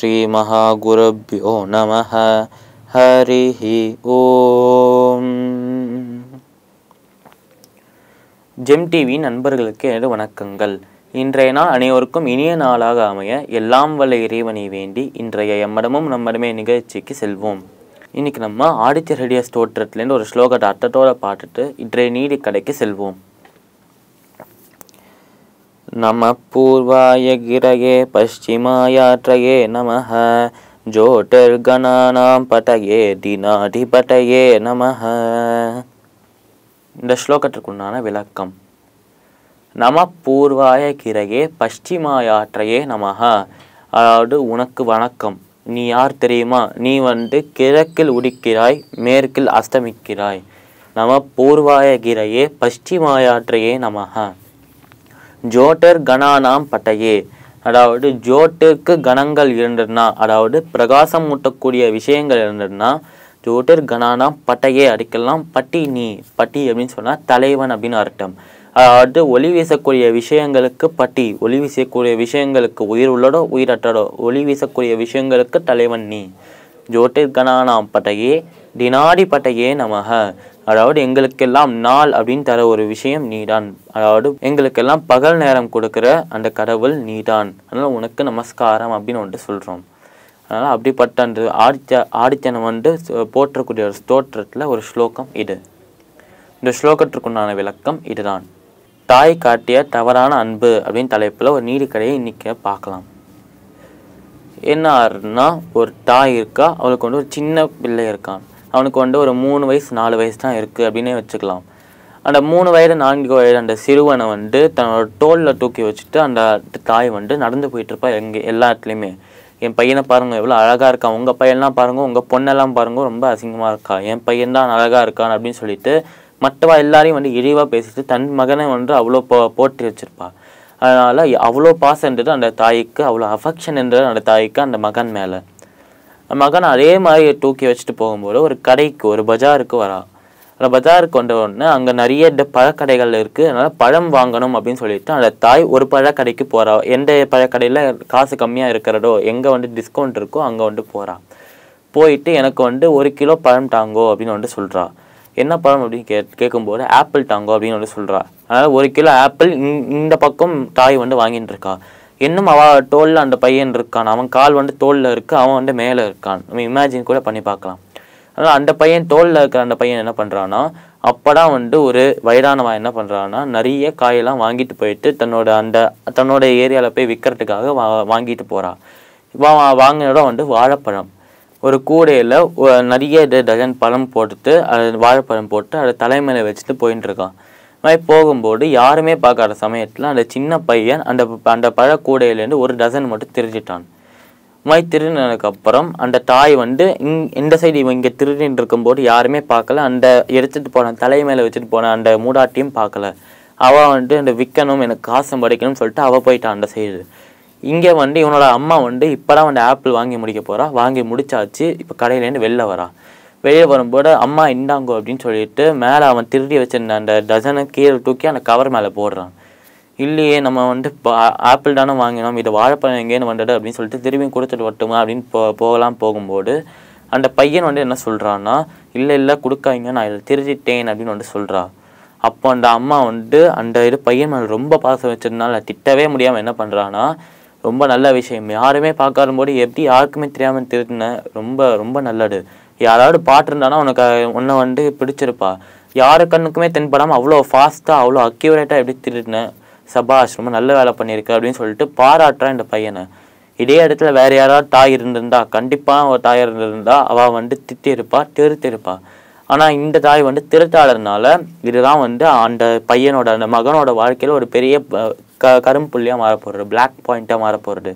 ஸ்ரீமகாகுருभ्यो நம ஹரிஹி ஓம் GeM TV நண்பர்களுக்கு எனது வணக்கங்கள். இன்றைய நாள் அனைவருக்கும் இனிய நாளாக அமைய எல்லாம் வல்ல இறைவனை வேண்டி இன்றைய எம்மடமும் நம்மடமே நிகழ்ச்சிக்கு செல்வோம். இன்னைக்கு நம்ம ஆடித்ய ரெடியா தோற்றத்துலேருந்து ஒரு ஸ்லோகத்தை அர்த்தத்தோடு பாட்டுட்டு இன்றைய நீதி கடைக்கு செல்வோம். नमः पूर्वाय गिरये पश्चिमायात्रये नमः। ஜோட்டிர்கணானாம் பட்டயே தினாதிபட்டயே நமஹ இந்த ஸ்லோகத்திற்குண்டான விளக்கம். நம பூர்வாய கிரகே பஷ்டிமாயாற்றையே நமஹ. அதாவது உனக்கு வணக்கம். நீ யார் தெரியுமா? நீ வந்து கிழக்கில் உடிக்கிறாய் மேற்கில் அஸ்தமிக்கிறாய். நம பூர்வாய கிரையே பஷ்டிமாயாற்றையே நமஹ. ஜோட்டர் கணானாம் பட்டையே. அதாவது ஜோட்டிற்கு கணங்கள் இருந்ததுன்னா அதாவது பிரகாசம் ஊட்டக்கூடிய விஷயங்கள் இருந்ததுன்னா ஜோட்டர் கணானாம் பட்டையே அடிக்கலாம். பட்டி நீ பட்டி அப்படின்னு சொன்னால் தலைவன் அப்படின்னு அர்த்தம். அதாவது ஒளி வீசக்கூடிய விஷயங்களுக்கு பட்டி ஒளி வீசக்கூடிய விஷயங்களுக்கு உயிர் உள்ளடோ உயிரற்றடோ ஒளி வீசக்கூடிய விஷயங்களுக்கு தலைவன் நீ. ஜோட்டிர் கணானாம் பட்டையே தினாடி பட்டையே நமக. அதாவது எங்களுக்கெல்லாம் நாள் அப்படின்னு தர ஒரு விஷயம் நீதான். அதாவது எங்களுக்கெல்லாம் பகல் நேரம் கொடுக்குற அந்த கடவுள் நீதான். அதனால் உனக்கு நமஸ்காரம் அப்படின்னு வந்துட்டு சொல்கிறோம் அதனால் அப்படிப்பட்ட அந்த ஆதித்ய ஆதித்யனை வந்து போற்றக்கூடிய ஒரு ஸ்தோற்றத்தில் ஒரு ஸ்லோகம் இது. இந்த ஸ்லோகத்திற்குண்டான விளக்கம் இதுதான். தாய் காட்டிய தவறான அன்பு அப்படின்னு தலைப்பில் ஒரு நீதிக்கடையை இன்றைக்கி பார்க்கலாம். என்ன ஆறுனா ஒரு தாய் இருக்கா? அவளுக்கு வந்து ஒரு சின்ன பிள்ளை இருக்கான். அவனுக்கு வந்து ஒரு மூணு வயசு நாலு வயசு தான் இருக்குது அப்படின்னே வச்சுக்கலாம். அந்த மூணு வயது நான்கு வயது அந்த சிறுவனை வந்து தன்னோட டோலில் தூக்கி வச்சுட்டு அந்த தாய் வந்து நடந்து போயிட்டுருப்பா எங்கே எல்லா இடத்துலையுமே என் பையனை பாருங்க எவ்வளோ அழகாக இருக்கான் உங்கள் பையன்லாம் பாருங்க உங்கள் பொண்ணெல்லாம் பாருங்க ரொம்ப அசிங்கமாக இருக்கா. என் பையன் தான் அழகாக இருக்கான் அப்படின்னு சொல்லிட்டு மற்றவா எல்லாரையும் வந்து இழிவாக பேசிட்டு தன் மகனை வந்து அவ்வளோ போ போற்றி வச்சுருப்பா. அதனால் அவ்வளோ பாசன்றது அந்த தாய்க்கு அவ்வளோ அஃபெக்ஷன்ன்றது அந்த தாய்க்கு அந்த மகன் மேலே. மகன் அதே மாதிரி தூக்கி வச்சுட்டு போகும்போது ஒரு கடைக்கு ஒரு பஜாருக்கு வரா. அந்த பஜாருக்கு வந்த உடனே அங்கே நிறைய இந்த பழக்கடைகள் இருக்குது அதனால் பழம் வாங்கணும் அப்படின்னு சொல்லிட்டு அந்த தாய் ஒரு பழக்கடைக்கு போகிறா எந்த பழக்கடையில் காசு கம்மியாக இருக்கிறதோ எங்கே வந்து டிஸ்கவுண்ட் இருக்கோ அங்கே வந்து போகிறா போயிட்டு எனக்கு வந்து ஒரு கிலோ பழம் தாங்கோ அப்படின்னு வந்து சொல்கிறா என்ன பழம் அப்படின்னு கே கேட்கும்போது ஆப்பிள் தாங்கோ அப்படின்னு வந்து சொல்கிறா அதனால் ஒரு கிலோ ஆப்பிள் இந்- இந்த பக்கம் தாய் வந்து வாங்கிட்டு இருக்கா. இன்னும் அவள் தோலில் அந்த பையன் இருக்கான். அவன் கால் வந்து தோலில் இருக்கு அவன் வந்து மேலே இருக்கான். நம்ம இமேஜின் கூட பண்ணி பார்க்கலாம். அதனால் அந்த பையன் தோலில் இருக்கிற அந்த பையன் என்ன பண்ணுறான்னா அப்போதான் வந்து ஒரு வயதானவன் என்ன பண்ணுறான்னா நிறைய காயெல்லாம் வாங்கிட்டு போயிட்டு தன்னோட அந்த தன்னோட ஏரியாவில் போய் விற்கிறதுக்காக வா வாங்கிட்டு போகிறான் வா- வாங்கின இடம் வந்து வாழைப்பழம். ஒரு கூடையில் நிறைய இது டஜன் பழம் போட்டுட்டு அது வாழைப்பழம் போட்டு அதை தலைமையில் வச்சுட்டு போயின்னு இருக்கான். மாதிரி போகும்போது யாருமே பார்க்காத சமயத்தில் அந்த சின்ன பையன் அந்த அந்த பழக்கூடையிலேருந்து ஒரு டசன் மட்டும் திருடிட்டான் மாதிரி திருடினதுக்கப்புறம் அந்த தாய் வந்து இங் இந்த சைடு இவன் இங்கே திருடின்னு இருக்கும்போது யாருமே பார்க்கல. அந்த எடுத்துட்டு போன தலை மேலே வச்சுட்டு போன அந்த மூடாட்டியும் பார்க்கல. அவள் வந்து அந்த விற்கணும் எனக்கு காசு படிக்கணும்னு சொல்லிட்டு அவள் போயிட்டான் அந்த சைடு இங்கே வந்து இவனோட அம்மா வந்து இப்போதான் வந்து ஆப்பிள் வாங்கி முடிக்க போகிறா வாங்கி முடிச்சாச்சு இப்போ கடையிலேருந்து வெளில வரா. வெளியே வரும்போது அம்மா இந்தாங்கோ அப்படின்னு சொல்லிட்டு மேலே அவன் திருடி வச்சிருந்த அந்த டசனை கீழே தூக்கி அந்த கவர் மேலே போடுறான். இல்லையே நம்ம வந்து ஆப்பிள் தானே வாங்கினோம். இது வாழைப்பழம் எங்கேன்னு வந்தது அப்படின்னு சொல்லிட்டு திரும்பி கொடுத்துட்டு வரட்டுமா அப்படின்னு போ போகலாம் போகும்போது அந்த பையன் வந்து என்ன சொல்கிறான்னா இல்லை இல்லை கொடுக்காங்க நான் இதை திருடிட்டேன் அப்படின்னு வந்து சொல்கிறான் அப்போ அந்த அம்மா வந்து அந்த இது பையன் மேலே ரொம்ப பாசம் வச்சிருந்தனால திட்டவே முடியாமல் என்ன பண்ணுறான்னா ரொம்ப நல்ல விஷயம். யாருமே பார்க்காத போது எப்படி யாருக்குமே தெரியாமல் திருடின ரொம்ப ரொம்ப நல்லது. யாராவது பாட்டிருந்தானா உனக்கு உன்னை வந்து பிடிச்சிருப்பா? யாரு கண்ணுக்குமே தென்படாமல் அவ்வளோ ஃபாஸ்ட்டாக அவ்வளோ அக்யூரேட்டாக எப்படி திருடின? சபாஷ் ரொம்ப நல்ல வேலை பண்ணியிருக்கு அப்படின்னு சொல்லிட்டு பாராட்டுறான் இந்த பையனை. இதே இடத்துல வேறு யாராவது தாய் இருந்திருந்தா கண்டிப்பாக ஒரு தாய் இருந்திருந்தா அவள் வந்து திட்டியிருப்பா திருத்திருப்பா ஆனால் இந்த தாய் வந்து திருத்தாளர்னால இதுதான் வந்து அந்த பையனோட அந்த மகனோட வாழ்க்கையில் ஒரு பெரிய க கரும்புள்ளியாக மாற பிளாக் பாயிண்ட்டாக மாறப்போகிறது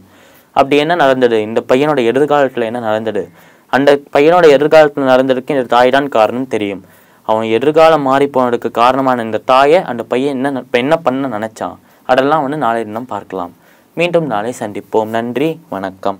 அப்படி என்ன நடந்தது? இந்த பையனோட எதிர்காலத்தில் என்ன நடந்தது? அந்த பையனோட எதிர்காலத்தில் நடந்திருக்கு இந்த தாய் தான் காரணம் தெரியும். அவன் எதிர்காலம் மாறி போனதுக்கு காரணமான இந்த தாயை அந்த பையன் என்ன என்ன பண்ண நினச்சான்? அதெல்லாம் வந்து நாளை தினம் பார்க்கலாம். மீண்டும் நாளை சந்திப்போம். நன்றி வணக்கம்.